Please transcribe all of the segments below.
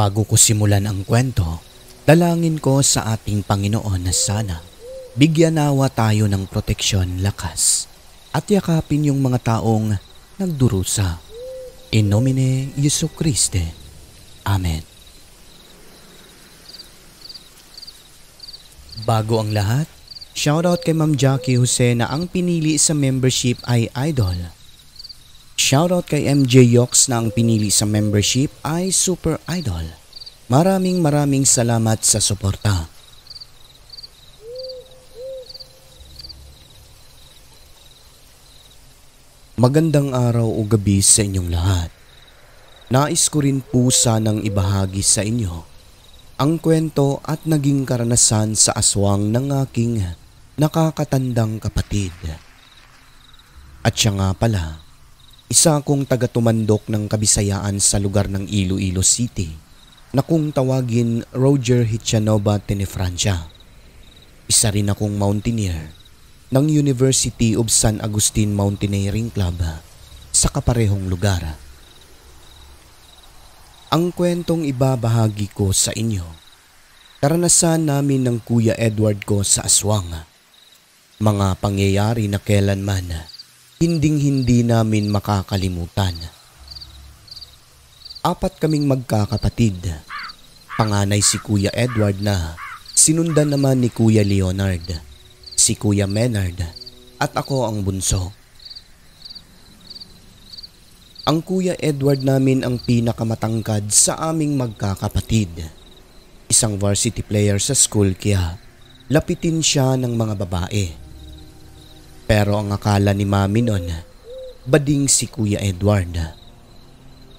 Bago ko simulan ang kwento, dalangin ko sa ating Panginoon na sana bigyan nawa tayo ng proteksyon, lakas at yakapin yung mga taong nagdurusa. In nomine Yesu Christe. Amen. Bago ang lahat, shoutout kay Ma'am Jackie Jose na ang pinili sa membership ay Idol. Shoutout kay MJ Yox na ang pinili sa membership ay Super Idol. Maraming maraming salamat sa suporta. Magandang araw o gabi sa inyong lahat. Nais ko rin po sanang ibahagi sa inyo ang kwento at naging karanasan sa aswang ng aking nakakatandang kapatid. At siya nga pala, isa akong taga-tumandok ng kabisayaan sa lugar ng Iloilo City na kung tawagin Roger Hitchanova Tenefrancia. Isa rin akong mountaineer ng University of San Agustin Mountaineering Club sa kaparehong lugar. Ang kwentong ibabahagi ko sa inyo, karanasan namin ng Kuya Edward ko sa aswang. Mga pangyayari na kailanman hinding hindi namin makakalimutan. Apat kaming magkakapatid. Panganay si Kuya Edward na sinundan naman ni Kuya Leonard si Kuya Menard at ako ang bunso. Ang Kuya Edward namin ang pinakamatangkad sa aming magkakapatid. Isang varsity player sa school kaya lapitin siya ng mga babae. Pero ang akala ni mami nun, bading si Kuya Edward.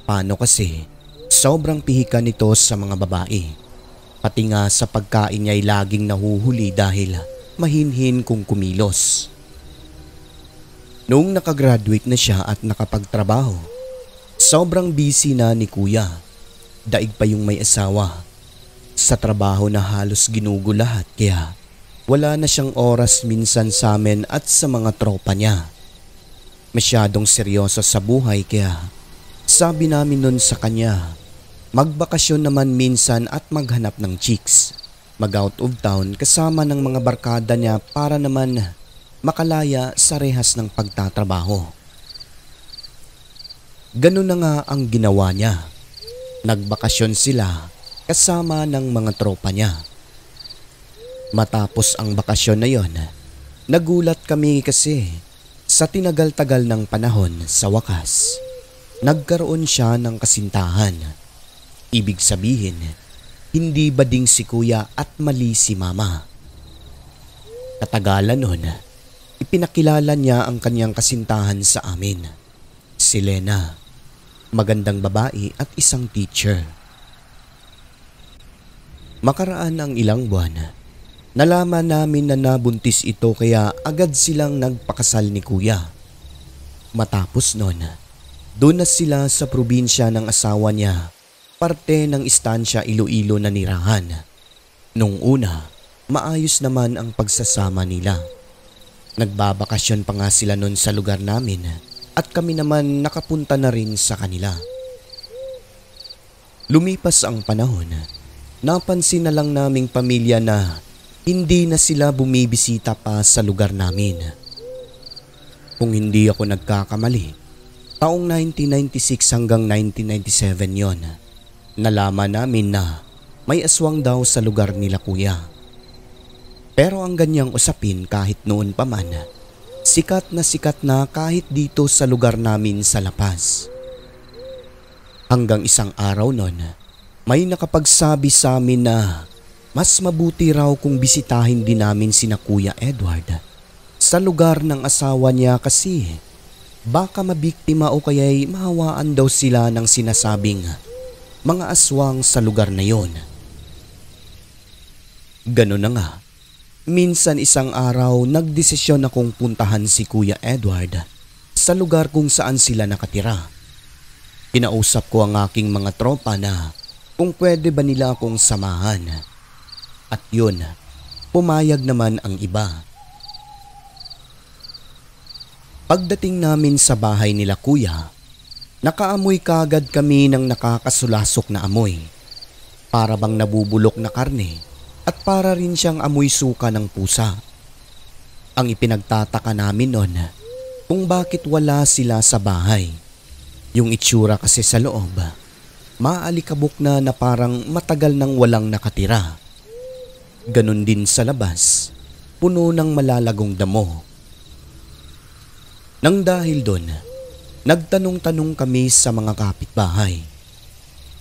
Paano kasi sobrang pihika nito sa mga babae. Pati nga sa pagkain niya ay laging nahuhuli dahil mahinhin kung kumilos. Noong nakagraduate na siya at nakapagtrabaho, sobrang busy na ni kuya. Daig pa yung may asawa. Sa trabaho na halos ginugo lahat kaya wala na siyang oras minsan sa amin at sa mga tropa niya. Masyadong seryoso sa buhay kaya sabi namin nun sa kanya, magbakasyon naman minsan at maghanap ng chicks mag out of town kasama ng mga barkada niya para naman makalaya sa rehas ng pagtatrabaho. Ganun na nga ang ginawa niya. Nagbakasyon sila kasama ng mga tropa niya. Matapos ang bakasyon na yon, nagulat kami kasi sa tinagal-tagal ng panahon sa wakas, nagkaroon siya ng kasintahan. Ibig sabihin, hindi bading si kuya at mali si mama. Katagalan nun, ipinakilala niya ang kanyang kasintahan sa amin. Si Lena, magandang babae at isang teacher. Makaraan ang ilang buwan, nalaman namin na nabuntis ito kaya agad silang nagpakasal ni kuya. Matapos nun, doon na sila sa probinsya ng asawa niya parte ng istansya Iloilo na nirahan. Nung una, maayos naman ang pagsasama nila. Nagbabakasyon pa nga sila noon sa lugar namin at kami naman nakapunta na rin sa kanila. Lumipas ang panahon, napansin na lang naming pamilya na hindi na sila bumibisita pa sa lugar namin. Kung hindi ako nagkakamali, taong 1996 hanggang 1997 yon Nalaman namin na may aswang daw sa lugar nila kuya. Pero ang ganyang usapin kahit noon pa man, sikat na sikat na kahit dito sa lugar namin sa Lapas. Hanggang isang araw noon, may nakapagsabi sa amin na mas mabuti raw kung bisitahin din namin sina Kuya Edward sa lugar ng asawa niya kasi baka mabiktima o kaya'y mahawaan daw sila ng sinasabing mga aswang sa lugar na yon. Ganun na nga. Minsan isang araw nagdesisyon akong puntahan si Kuya Edward sa lugar kung saan sila nakatira. Kinausap ko ang aking mga tropa na kung pwede ba nila akong samahan. At yun, pumayag naman ang iba. Pagdating namin sa bahay nila kuya, Nakaamoy kagad kami ng nakakasulasok na amoy Para bang nabubulok na karne at para rin siyang amoy suka ng pusa. Ang ipinagtataka namin noon kung bakit wala sila sa bahay. Yung itsura kasi sa loob, maalikabok na na parang matagal nang walang nakatira. Ganon din sa labas, puno ng malalagong damo. Nang dahil doon, nagtanong-tanong kami sa mga kapitbahay.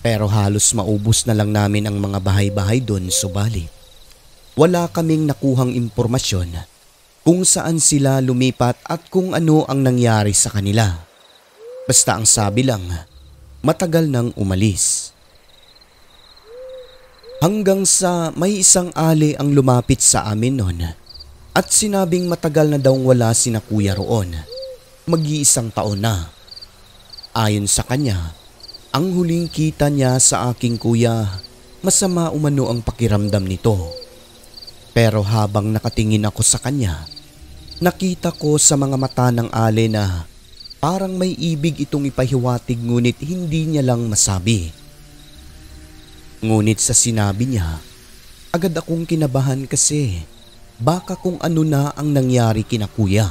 Pero halos maubos na lang namin ang mga bahay-bahay doon subalit. Wala kaming nakuhang impormasyon kung saan sila lumipat at kung ano ang nangyari sa kanila. Basta ang sabi lang, matagal nang umalis. Hanggang sa may isang ali ang lumapit sa amin noon at sinabing matagal na daw wala si na kuya roon. Mag-iisang taon na. Ayon sa kanya, ang huling kita niya sa aking kuya, masama umano ang pakiramdam nito. Pero habang nakatingin ako sa kanya, nakita ko sa mga mata ng ale na parang may ibig itong ipahiwatig ngunit hindi niya lang masabi. Ngunit sa sinabi niya, agad akong kinabahan kasi baka kung ano na ang nangyari kina kuya.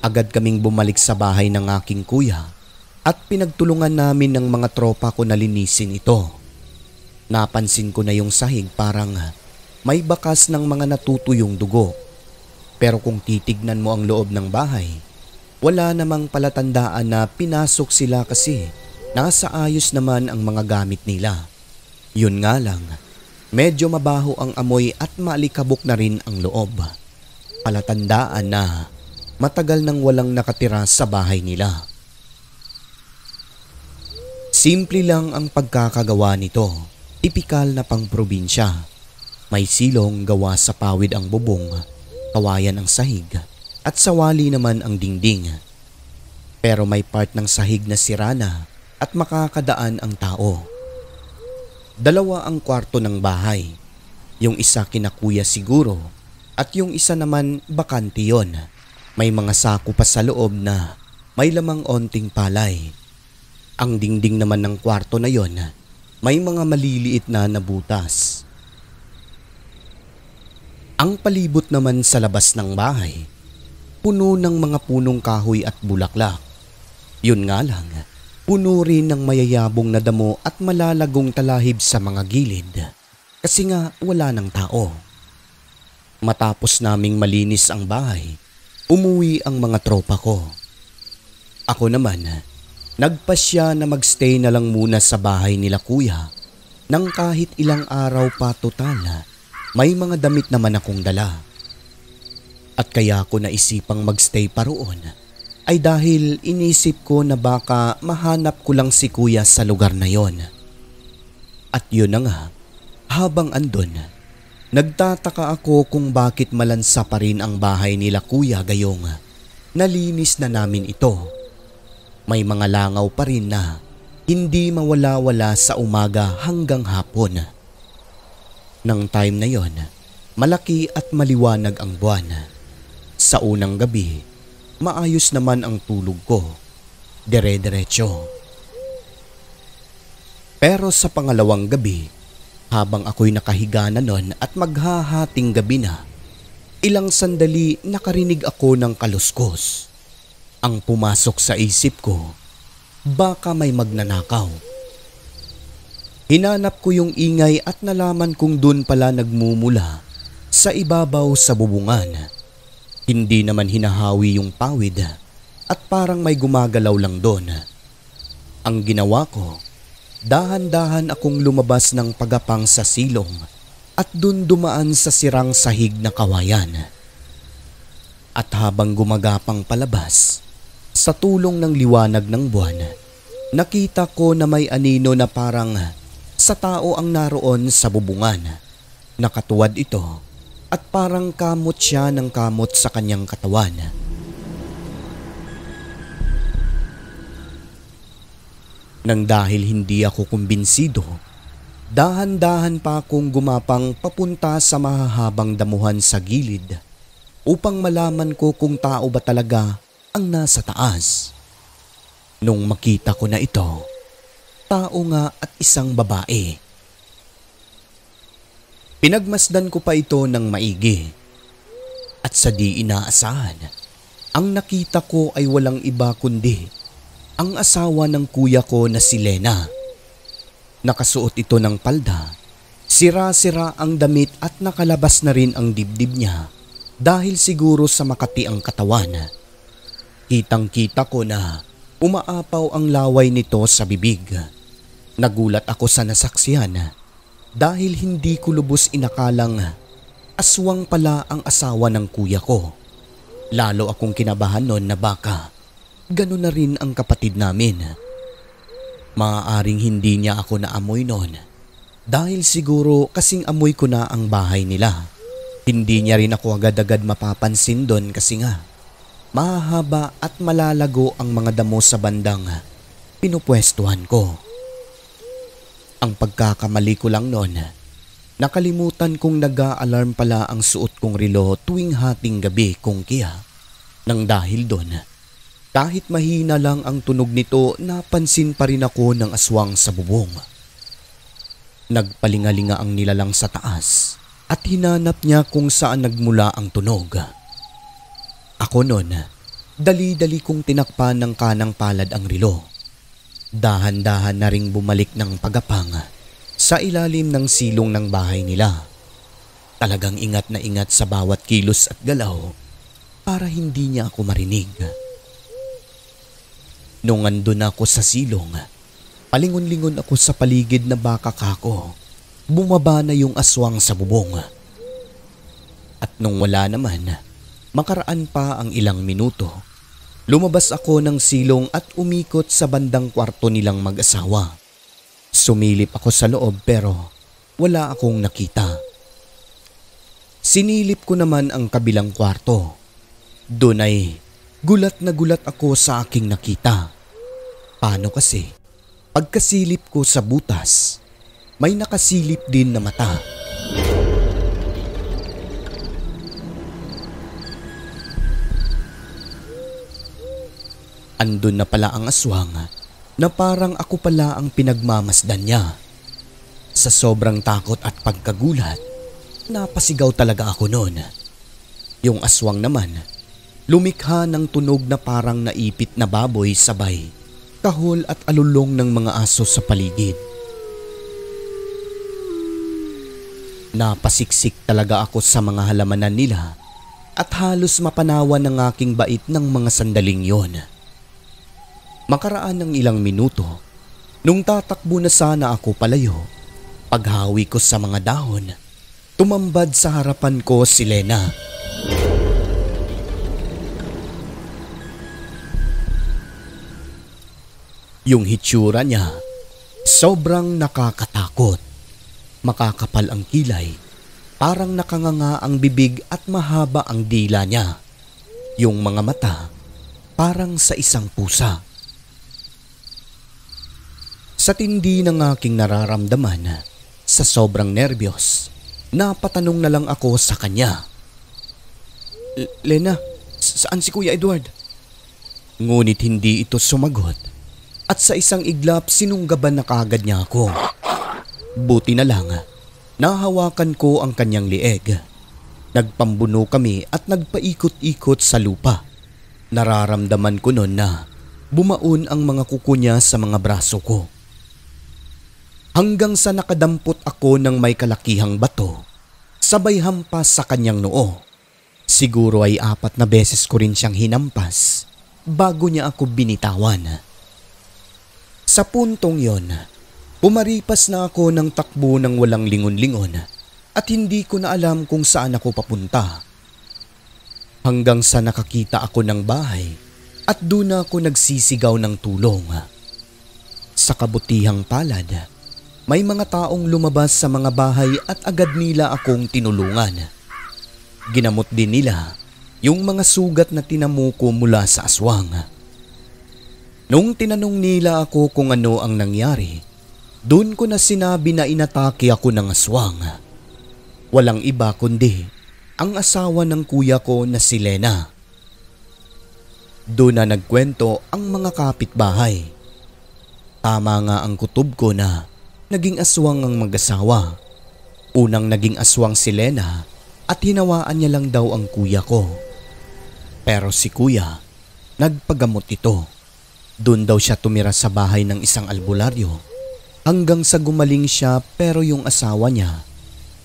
Agad kaming bumalik sa bahay ng aking kuya at pinagtulungan namin ng mga tropa ko na linisin ito. Napansin ko na yung sahig parang may bakas ng mga natutuyong dugo. Pero kung titignan mo ang loob ng bahay, wala namang palatandaan na pinasok sila kasi nasa ayos naman ang mga gamit nila. Yun nga lang, medyo mabaho ang amoy at maalikabok na rin ang loob. Palatandaan na matagal nang walang nakatira sa bahay nila. Simple lang ang pagkakagawa nito. Tipikal na pang probinsya. May silong gawa sa pawid ang bubong, kawayan ang sahig, at sawali naman ang dingding. Pero may part ng sahig na sirana at makakadaan ang tao. Dalawa ang kwarto ng bahay. Yung isa kina kuya siguro at yung isa naman bakante yon. May mga sako pa sa loob na may lamang onting palay ang dingding naman ng kwarto na yon, may mga maliliit na nabutas. Ang palibot naman sa labas ng bahay, puno ng mga punong kahoy at bulaklak. Yun nga lang, puno rin ng mayayabong na damo at malalagong talahib sa mga gilid kasi nga wala ng tao. Matapos naming malinis ang bahay, umuwi ang mga tropa ko. Ako naman, Nagpasya na magstay na lang muna sa bahay nila kuya nang kahit ilang araw pa total may mga damit naman akong dala. At kaya ko naisipang magstay pa roon ay dahil inisip ko na baka mahanap ko lang si kuya sa lugar na yon. At yun na nga, habang andon, nagtataka ako kung bakit malansa pa rin ang bahay nila kuya gayong nalinis na namin ito may mga langaw pa rin na hindi mawala-wala sa umaga hanggang hapon. Nang time na yon, malaki at maliwanag ang buwan. Sa unang gabi, maayos naman ang tulog ko. Dere-derecho. Pero sa pangalawang gabi, habang ako'y nakahiga na nun at maghahating gabi na, ilang sandali nakarinig ako ng kaluskos. Ang pumasok sa isip ko, baka may magnanakaw. Hinanap ko yung ingay at nalaman kong dun pala nagmumula sa ibabaw sa bubungan. Hindi naman hinahawi yung pawid at parang may gumagalaw lang doon. Ang ginawa ko, dahan-dahan akong lumabas ng pagapang sa silong at dun dumaan sa sirang sahig na kawayan. At habang gumagapang palabas, sa tulong ng liwanag ng buwan, nakita ko na may anino na parang sa tao ang naroon sa bubungan. Nakatuwad ito at parang kamot siya ng kamot sa kanyang katawan. Nang dahil hindi ako kumbinsido, dahan-dahan pa akong gumapang papunta sa mahahabang damuhan sa gilid upang malaman ko kung tao ba talaga ang nasa taas. Nung makita ko na ito, tao nga at isang babae. Pinagmasdan ko pa ito ng maigi. At sa di inaasahan, ang nakita ko ay walang iba kundi ang asawa ng kuya ko na si Lena. Nakasuot ito ng palda, sira-sira ang damit at nakalabas na rin ang dibdib niya dahil siguro sa makati ang katawan. Kitang kita ko na umaapaw ang laway nito sa bibig. Nagulat ako sa nasaksihan dahil hindi ko lubos inakalang aswang pala ang asawa ng kuya ko. Lalo akong kinabahan noon na baka Ganon na rin ang kapatid namin. Maaaring hindi niya ako naamoy noon dahil siguro kasing amoy ko na ang bahay nila. Hindi niya rin ako agad-agad mapapansin doon kasi nga mahahaba at malalago ang mga damo sa bandang pinupwestuhan ko. Ang pagkakamali ko lang noon, nakalimutan kong nag-a-alarm pala ang suot kong relo tuwing hating gabi kung kaya. Nang dahil doon, kahit mahina lang ang tunog nito, napansin pa rin ako ng aswang sa bubong. Nagpalingalinga ang nilalang sa taas at hinanap niya kung saan nagmula ang tunog. Ako noon, dali-dali kong tinakpan ng kanang palad ang rilo. Dahan-dahan na ring bumalik ng pagapang sa ilalim ng silong ng bahay nila. Talagang ingat na ingat sa bawat kilos at galaw para hindi niya ako marinig. Nung andun ako sa silong, palingon-lingon ako sa paligid na baka kako. Bumaba na yung aswang sa bubong. At nung wala naman, makaraan pa ang ilang minuto, lumabas ako ng silong at umikot sa bandang kwarto nilang mag-asawa. Sumilip ako sa loob pero wala akong nakita. Sinilip ko naman ang kabilang kwarto. Doon ay gulat na gulat ako sa aking nakita. Paano kasi? Pagkasilip ko sa butas, may nakasilip din na mata. Andun na pala ang aswang na parang ako pala ang pinagmamasdan niya. Sa sobrang takot at pagkagulat, napasigaw talaga ako noon. Yung aswang naman, lumikha ng tunog na parang naipit na baboy sabay kahol at alulong ng mga aso sa paligid. Napasiksik talaga ako sa mga halamanan nila at halos mapanawan ng aking bait ng mga sandaling yon. Makaraan ng ilang minuto, nung tatakbo na sana ako palayo, paghawi ko sa mga dahon, tumambad sa harapan ko si Lena. Yung hitsura niya, sobrang nakakatakot. Makakapal ang kilay, parang nakanganga ang bibig at mahaba ang dila niya. Yung mga mata, parang sa isang pusa. Sa tindi ng aking nararamdaman, sa sobrang nervyos, napatanong na lang ako sa kanya. Lena, saan si Kuya Edward? Ngunit hindi ito sumagot at sa isang iglap sinunggaban na kagad niya ako. Buti na lang, nahawakan ko ang kanyang lieg. Nagpambuno kami at nagpaikot-ikot sa lupa. Nararamdaman ko noon na bumaon ang mga kuko niya sa mga braso ko. Hanggang sa nakadampot ako ng may kalakihang bato, sabay hampas sa kanyang noo. Siguro ay apat na beses ko rin siyang hinampas bago niya ako binitawan. Sa puntong yon, pumaripas na ako ng takbo ng walang lingon-lingon at hindi ko na alam kung saan ako papunta. Hanggang sa nakakita ako ng bahay at doon ako nagsisigaw ng tulong. Sa kabutihang palad, may mga taong lumabas sa mga bahay at agad nila akong tinulungan. Ginamot din nila yung mga sugat na tinamuko mula sa aswang. Nung tinanong nila ako kung ano ang nangyari, doon ko na sinabi na inatake ako ng aswang. Walang iba kundi ang asawa ng kuya ko na si Lena. Doon na nagkwento ang mga kapitbahay. Tama nga ang kutob ko na naging aswang ang mag-asawa. Unang naging aswang si Lena at hinawaan niya lang daw ang kuya ko. Pero si kuya, nagpagamot ito. Doon daw siya tumira sa bahay ng isang albularyo hanggang sa gumaling siya pero yung asawa niya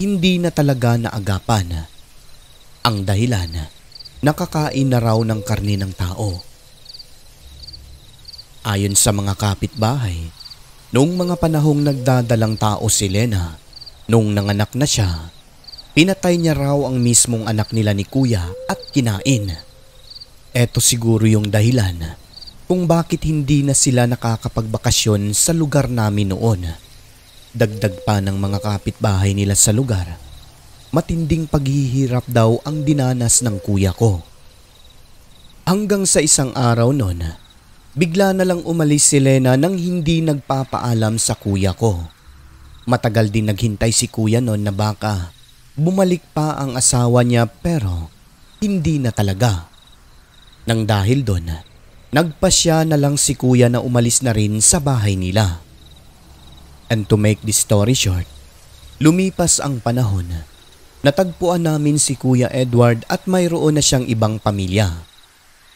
hindi na talaga naagapan. Ang dahilan, nakakain na raw ng karni ng tao. Ayon sa mga kapitbahay, noong mga panahong nagdadalang tao si Lena, noong nanganak na siya, pinatay niya raw ang mismong anak nila ni kuya at kinain. Eto siguro yung dahilan kung bakit hindi na sila nakakapagbakasyon sa lugar namin noon. Dagdag pa ng mga kapitbahay nila sa lugar, matinding paghihirap daw ang dinanas ng kuya ko. Hanggang sa isang araw noon, Bigla na lang umalis si Lena nang hindi nagpapaalam sa kuya ko. Matagal din naghintay si kuya noon na baka bumalik pa ang asawa niya pero hindi na talaga. Nang dahil doon, nagpasya na lang si kuya na umalis na rin sa bahay nila. And to make this story short, lumipas ang panahon. Natagpuan namin si Kuya Edward at mayroon na siyang ibang pamilya.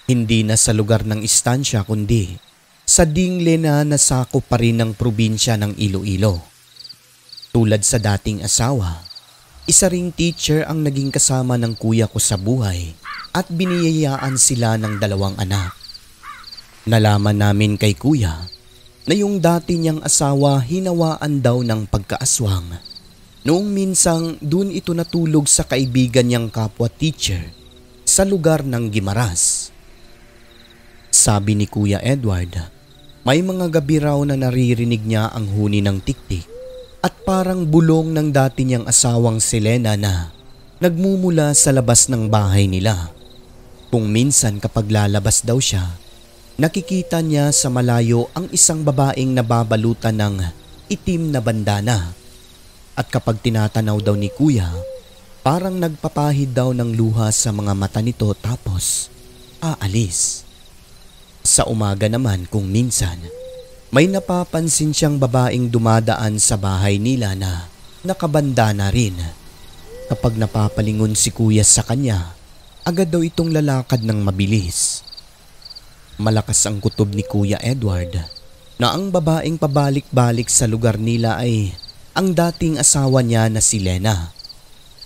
Hindi na sa lugar ng istansya kundi sa dingle na nasako pa rin ng probinsya ng Iloilo. Tulad sa dating asawa, isa ring teacher ang naging kasama ng kuya ko sa buhay at biniyayaan sila ng dalawang anak. Nalaman namin kay kuya na yung dati niyang asawa hinawaan daw ng pagkaaswang. Noong minsang dun ito natulog sa kaibigan niyang kapwa teacher sa lugar ng Gimaras. Sabi ni Kuya Edward, may mga gabi raw na naririnig niya ang huni ng tiktik at parang bulong ng dati niyang asawang Selena na nagmumula sa labas ng bahay nila. Kung minsan kapag lalabas daw siya, nakikita niya sa malayo ang isang babaeng nababalutan ng itim na bandana. At kapag tinatanaw daw ni kuya, parang nagpapahid daw ng luha sa mga mata nito tapos aalis. Sa umaga naman kung minsan, may napapansin siyang babaeng dumadaan sa bahay nila na nakabanda na rin. Kapag napapalingon si kuya sa kanya, agad daw itong lalakad ng mabilis. Malakas ang kutob ni Kuya Edward na ang babaeng pabalik-balik sa lugar nila ay ang dating asawa niya na si Lena.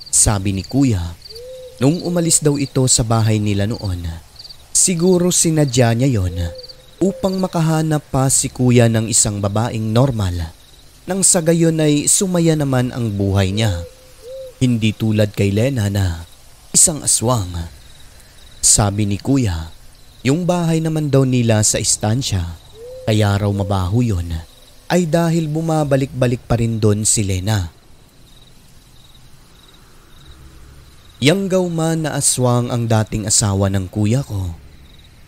Sabi ni Kuya, nung umalis daw ito sa bahay nila noon, Siguro sinadya niya yon upang makahanap pa si kuya ng isang babaeng normal nang sa gayon ay sumaya naman ang buhay niya. Hindi tulad kay Lena na isang aswang. Sabi ni kuya, yung bahay naman daw nila sa istansya, kaya raw mabaho yon, ay dahil bumabalik-balik pa rin doon si Lena. Yang man na aswang ang dating asawa ng kuya ko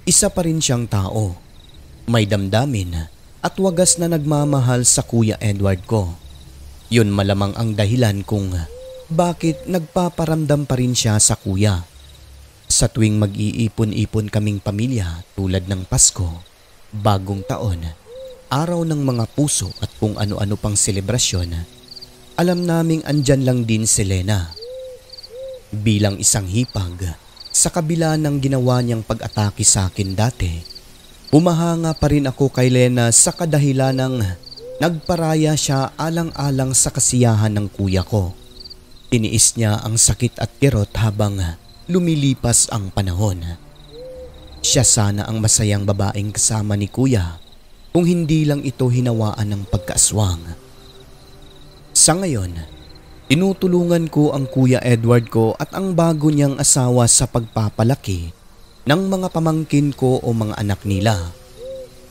isa pa rin siyang tao. May damdamin at wagas na nagmamahal sa Kuya Edward ko. Yun malamang ang dahilan kung bakit nagpaparamdam pa rin siya sa kuya. Sa tuwing mag-iipon-ipon kaming pamilya tulad ng Pasko, bagong taon, araw ng mga puso at kung ano-ano pang selebrasyon, alam naming andyan lang din si Lena. Bilang isang hipag, sa kabila ng ginawa niyang pag-atake sa akin dati, umahanga pa rin ako kay Lena sa kadahilan ng nagparaya siya alang-alang sa kasiyahan ng kuya ko. Tiniis niya ang sakit at kirot habang lumilipas ang panahon. Siya sana ang masayang babaeng kasama ni kuya kung hindi lang ito hinawaan ng pagkaaswang. Sa ngayon, Tinutulungan ko ang Kuya Edward ko at ang bago niyang asawa sa pagpapalaki ng mga pamangkin ko o mga anak nila.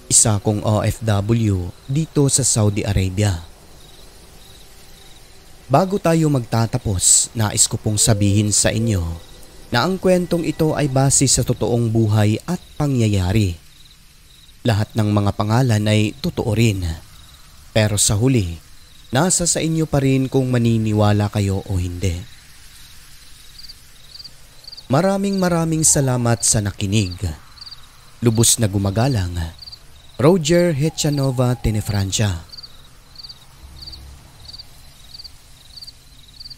Isa kong OFW dito sa Saudi Arabia. Bago tayo magtatapos, nais ko pong sabihin sa inyo na ang kwentong ito ay base sa totoong buhay at pangyayari. Lahat ng mga pangalan ay totoo rin. Pero sa huli, Nasa sa inyo pa rin kung maniniwala kayo o hindi. Maraming maraming salamat sa nakinig. Lubos na gumagalang. Roger Hechanova Tenefrancia.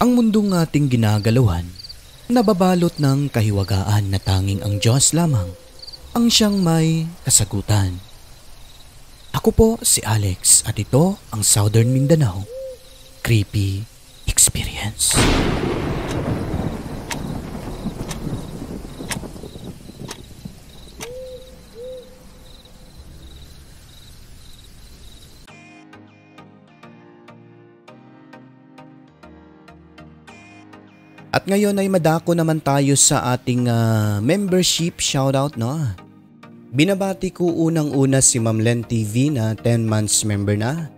Ang mundong ating ginagalawan, nababalot ng kahiwagaan na tanging ang Diyos lamang ang siyang may kasagutan. Ako po si Alex at ito ang Southern Mindanao Creepy Experience. At ngayon ay madako naman tayo sa ating uh, membership shoutout no. Binabati ko unang-una si Ma'am Len TV na 10 months member na.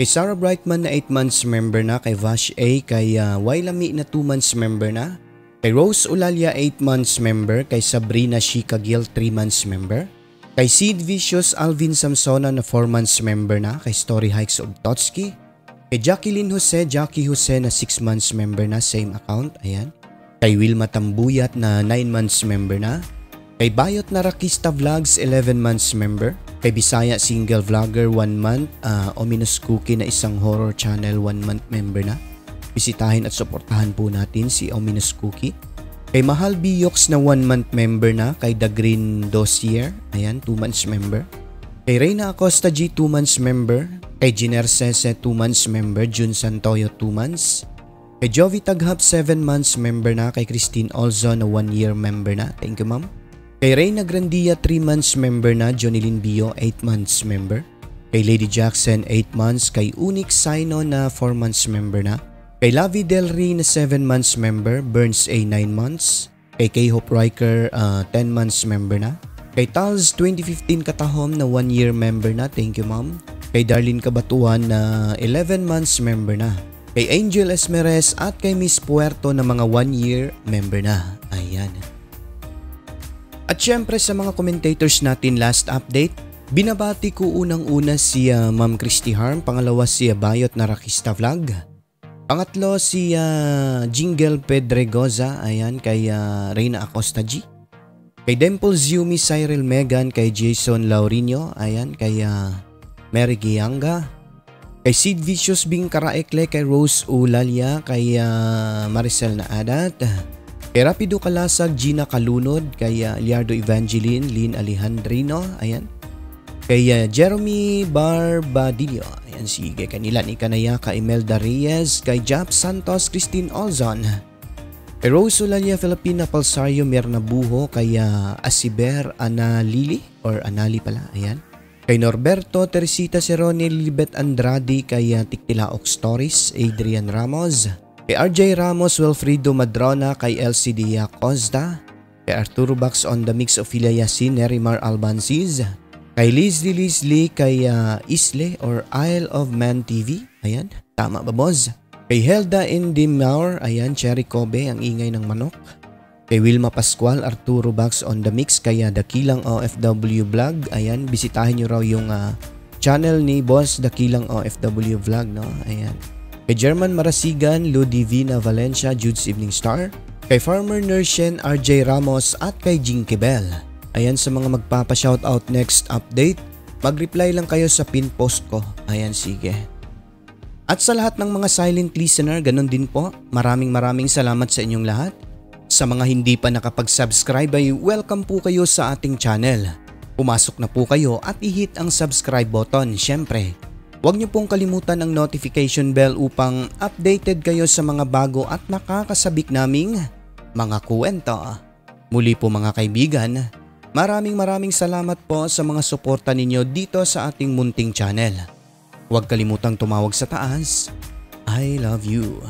Kay Sarah Brightman na 8 months member na. Kay Vash A. Kay uh, Wailami na 2 months member na. Kay Rose Ulalia 8 months member. Kay Sabrina Shika Gil 3 months member. Kay Sid Vicious Alvin Samsona na 4 months member na. Kay Story Hikes of Totsky. Kay Jacqueline Jose, Jackie Jose na 6 months member na, same account, ayan. Kay Wilma Tambuyat na 9 months member na. Kay Bayot na Rakista Vlogs, 11 months member. Kay Bisaya Single Vlogger, 1 month. Uh, Ominous Cookie na isang horror channel, 1 month member na. Bisitahin at suportahan po natin si Ominous Cookie. Kay Mahal Biox na 1 month member na. Kay The Green Dossier, ayan, 2 months member. Kay Reyna Acosta G, 2 months member. Kay Giner Sese 2 months member, Jun Santoyo 2 months. Kay Jovi Taghap 7 months member na, kay Christine Olzo na 1 year member na. Thank you ma'am. Kay Reyna Grandia 3 months member na, Jonilyn Bio 8 months member. Kay Lady Jackson 8 months, kay Unix Sino na 4 months member na. Kay Lavi Del Rey na 7 months member, Burns A 9 months. Kay K-Hope Riker uh, 10 months member na. Kay Tals 2015 Katahom na 1 year member na, thank you ma'am. Kay Darlene Kabatuan na 11 months member na. Kay Angel Esmeres at kay Miss Puerto na mga 1 year member na. Ayan. At syempre sa mga commentators natin last update, binabati ko unang-una si uh, Ma'am Christy Harm, pangalawa si uh, Bayot Narakista Vlog. Pangatlo si uh, Jingle Pedregoza, ayan, kay uh, Reyna Acosta G. Kay Dimples Yumi Cyril Megan, kay Jason Laurino, ayan, kay uh, Mary Gianga, kay Sid Vicious Bing Karaekle, kay Rose Ulalia, kay uh, Maricel na Adat, kay Rapido Kalasag, Gina Kalunod, kay uh, Liardo Evangeline, Lynn Alejandrino, ayan. Kay uh, Jeremy Barbadillo, ayan sige, kanila ni Kanaya, kay Imelda Reyes, kay Jap Santos, Christine Olzon, kay Rose Ulalia, Filipina Palsario, Mirna Buho, kay uh, Asiber Analili, or Anali pala, ayan. Kay Norberto Teresita Cerone, Lilibet Andrade, kay Tiktilaok Stories, Adrian Ramos, kay RJ Ramos, Wilfrido Madrona, kay LCD Costa, kay Arturo Bax on the Mix Ophelia Yasin, Nerimar Albanziz, kay Leslie Leslie, kay uh, Isle or Isle of Man TV, ayan, tama ba boss? Kay Helda Indimar, ayan, Cherry Kobe, ang ingay ng manok, Kay Wilma Pascual, Arturo Bax on the mix, kaya Dakilang OFW Vlog. Ayan, bisitahin nyo raw yung uh, channel ni Boss Dakilang OFW Vlog, no? Ayan. Kay German Marasigan, Ludivina Valencia, Jude's Evening Star. Kay Farmer Nershen, RJ Ramos at kay Jinky Bell. Ayan sa mga magpapa-shoutout next update. Mag-reply lang kayo sa pin post ko. Ayan, sige. At sa lahat ng mga silent listener, ganun din po. Maraming maraming salamat sa inyong lahat. Sa mga hindi pa nakapag-subscribe ay welcome po kayo sa ating channel. Pumasok na po kayo at i-hit ang subscribe button syempre. Huwag niyo pong kalimutan ang notification bell upang updated kayo sa mga bago at nakakasabik naming mga kuwento. Muli po mga kaibigan, maraming maraming salamat po sa mga suporta ninyo dito sa ating munting channel. Huwag kalimutang tumawag sa taas. I love you.